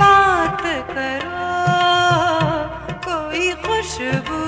बात करो कोई खुशबू